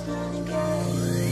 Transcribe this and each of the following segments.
burning again.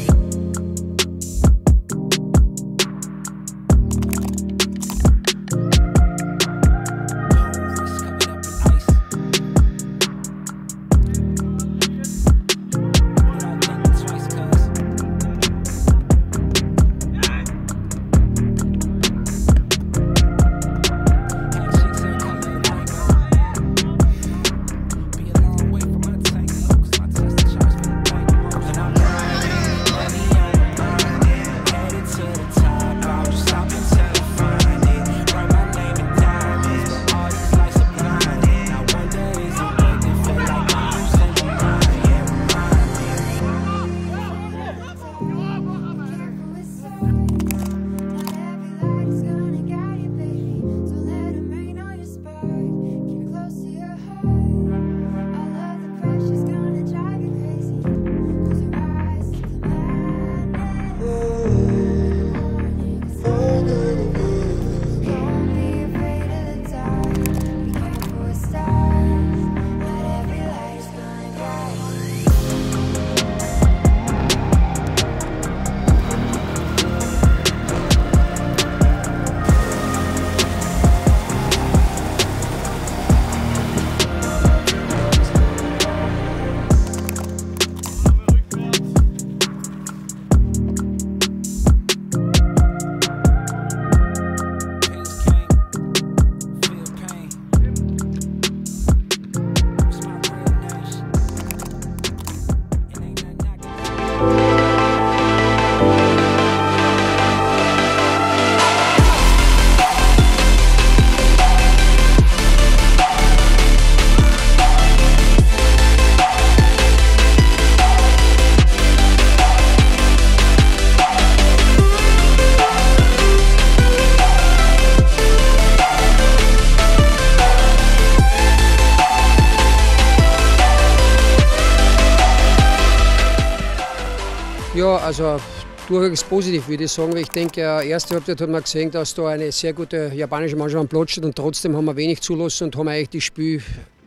Ja, also durchaus positiv, würde ich sagen. Ich denke, erste Halbzeit hat man gesehen, dass da eine sehr gute japanische Mannschaft am Platz steht und trotzdem haben wir wenig zulassen und haben eigentlich das Spiel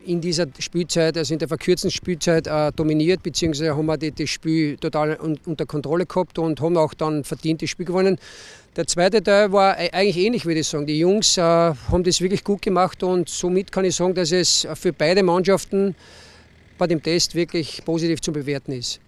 in dieser Spielzeit, also in der verkürzten Spielzeit, äh, dominiert, beziehungsweise haben wir das Spiel total un unter Kontrolle gehabt und haben auch dann verdient das Spiel gewonnen. Der zweite Teil war eigentlich ähnlich, würde ich sagen. Die Jungs äh, haben das wirklich gut gemacht und somit kann ich sagen, dass es für beide Mannschaften bei dem Test wirklich positiv zu bewerten ist.